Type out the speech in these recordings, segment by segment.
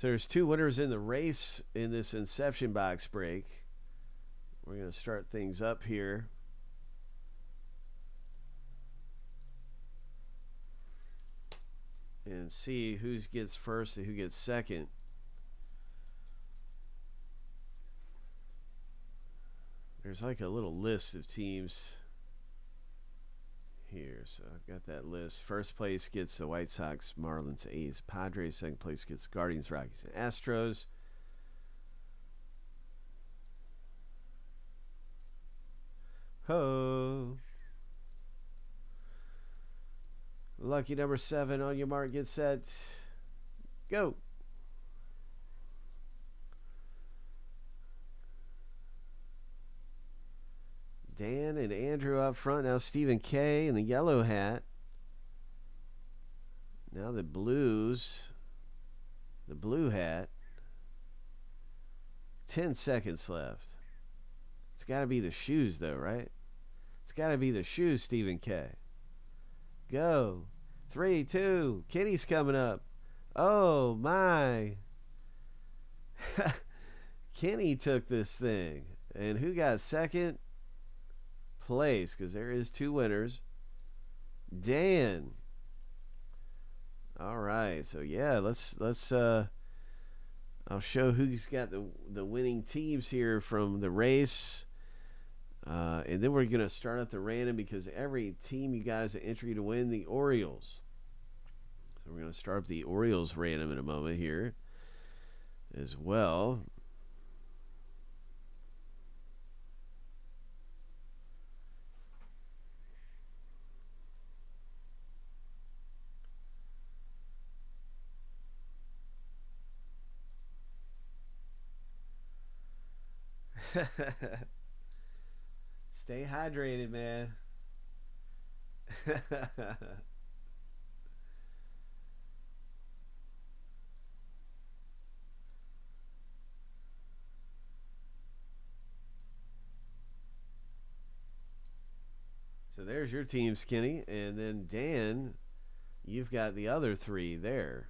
So there's two winners in the race in this inception box break. We're going to start things up here. And see who gets first and who gets second. There's like a little list of teams here. So I've got that list. First place gets the White Sox, Marlins, A's, Padres. Second place gets Guardians, Rockies, and Astros. Ho. Lucky number seven on your mark, get set, go. Dan and Andrew up front. Now Stephen K in the yellow hat. Now the Blues. The blue hat. 10 seconds left. It's got to be the shoes, though, right? It's got to be the shoes, Stephen K. Go. Three, two. Kenny's coming up. Oh, my. Kenny took this thing. And who got second? Place because there is two winners. Dan. All right, so yeah, let's let's uh I'll show who's got the the winning teams here from the race. Uh, and then we're going to start at the random because every team you guys are entry to win the Orioles. So we're going to start up the Orioles random in a moment here as well. Stay hydrated, man. so there's your team, Skinny. And then Dan, you've got the other three there.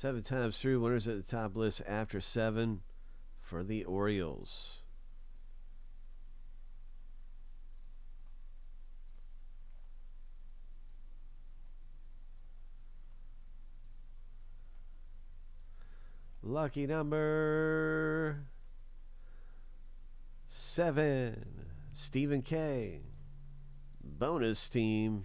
Seven times through, winners at the top list after seven for the Orioles. Lucky number seven, Stephen K. Bonus team.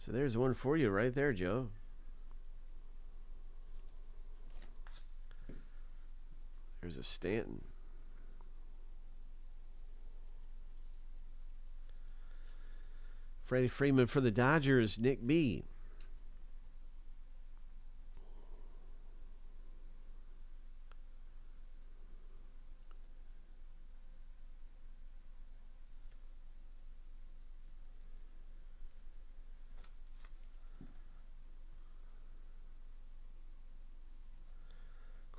So there's one for you right there, Joe. There's a Stanton. Freddie Freeman for the Dodgers, Nick B.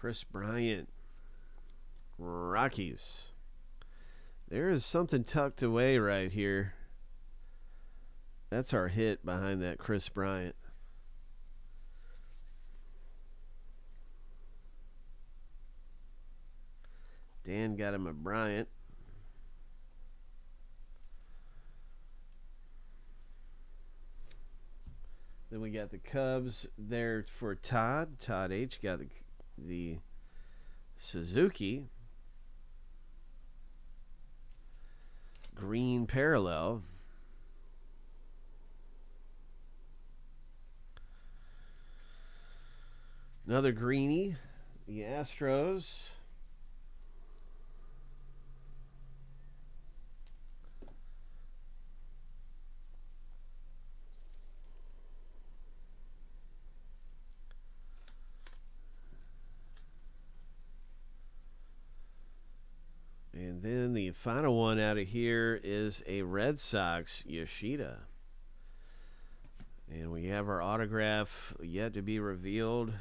Kris Bryant. Rockies. There is something tucked away right here. That's our hit behind that Kris Bryant. Dan got him a Bryant. Then we got the Cubs there for Todd. Todd H got the, the Suzuki. Green parallel. Another greenie. The Astros. The final one out of here is a Red Sox Yoshida. And we have our autograph yet to be revealed.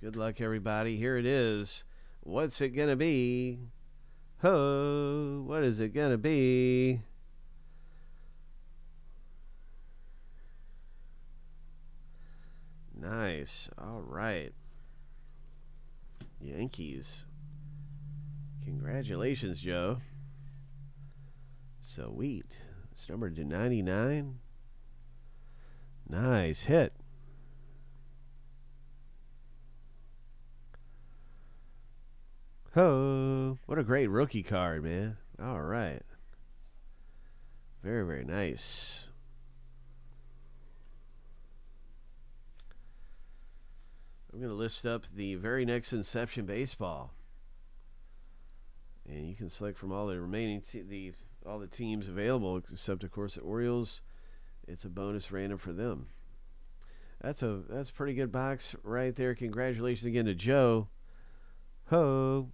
Good luck, everybody. Here it is. What's it going to be? Ho, what is it going to be? Nice. All right. Yankees. Congratulations, Joe. Sweet. It's numbered to 99. Nice hit. Ho! What a great rookie card, man. All right. Very, very nice. I'm going to list up the very next Inception Baseball. And you can select from all the remaining the all the teams available, except of course the Orioles. It's a bonus random for them. That's a that's a pretty good box right there. Congratulations again to Joe. Ho.